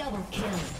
Double kill.